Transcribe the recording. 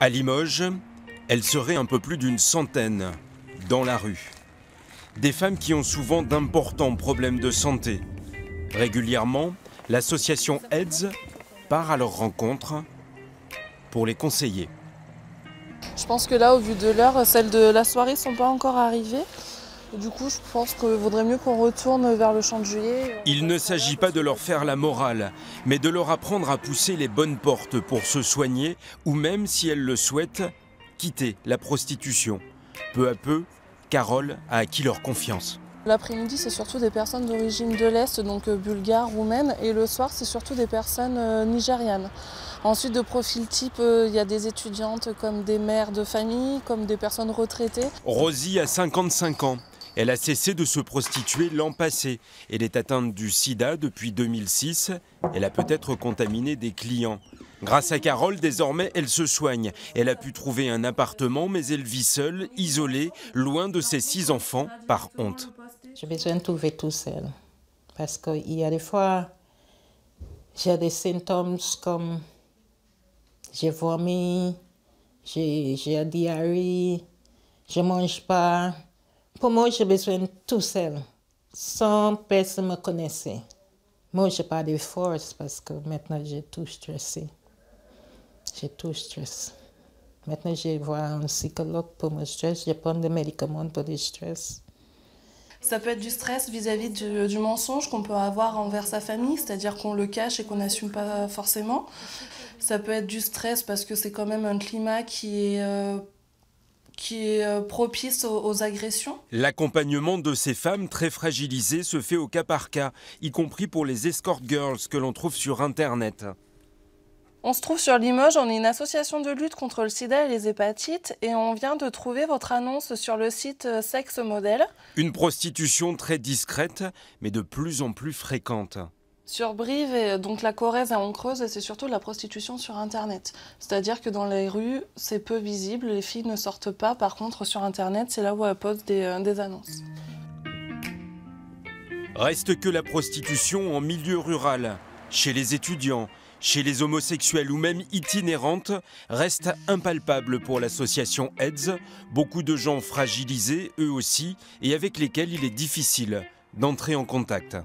À Limoges, elle serait un peu plus d'une centaine dans la rue. Des femmes qui ont souvent d'importants problèmes de santé. Régulièrement, l'association AIDS part à leur rencontre pour les conseiller. Je pense que là, au vu de l'heure, celles de la soirée ne sont pas encore arrivées. Du coup, je pense qu'il vaudrait mieux qu'on retourne vers le champ de juillet. Il ne s'agit pas de leur faire la morale, mais de leur apprendre à pousser les bonnes portes pour se soigner ou même, si elles le souhaitent, quitter la prostitution. Peu à peu, Carole a acquis leur confiance. L'après-midi, c'est surtout des personnes d'origine de l'Est, donc euh, bulgares, roumaines, et le soir, c'est surtout des personnes euh, nigérianes. Ensuite, de profil type, euh, il y a des étudiantes comme des mères de famille, comme des personnes retraitées. Rosie a 55 ans. Elle a cessé de se prostituer l'an passé. Elle est atteinte du sida depuis 2006. Elle a peut-être contaminé des clients. Grâce à Carole, désormais, elle se soigne. Elle a pu trouver un appartement, mais elle vit seule, isolée, loin de ses six enfants, par honte. J'ai besoin de trouver tout seul. Parce qu'il y a des fois, j'ai des symptômes comme j'ai vomi, j'ai diarrhée, je mange pas. Pour moi, j'ai besoin tout seul, sans personne me connaissait. Moi, je n'ai pas de force parce que maintenant, j'ai tout stressé. J'ai tout stress. Maintenant, je vois un psychologue pour mon stress. Je prends des médicaments pour le stress. Ça peut être du stress vis-à-vis du, mensonge qu'on peut avoir envers sa famille, c'est-à-dire qu'on le cache et qu'on n'assume pas forcément. Ça peut être du stress parce que c'est quand même un climat qui est, euh, qui est euh, propice aux agressions? L'accompagnement de ces femmes très fragilisées se fait au cas par cas, y compris pour les escort girls que l'on trouve sur Internet. On se trouve sur Limoges, on est une association de lutte contre le sida et les hépatites et on vient de trouver votre annonce sur le site euh, Sexe Modèle. Une prostitution très discrète mais de plus en plus fréquente. Sur Brive, et donc la Corrèze et en Creuse, c'est surtout la prostitution sur Internet. C'est-à-dire que dans les rues, c'est peu visible, les filles ne sortent pas. Par contre, sur Internet, c'est là où elles posent des, euh, des annonces. Reste que la prostitution en milieu rural, chez les étudiants, chez les homosexuels ou même itinérantes, reste impalpable pour l'association AIDS. Beaucoup de gens fragilisés, eux aussi, et avec lesquels il est difficile d'entrer en contact.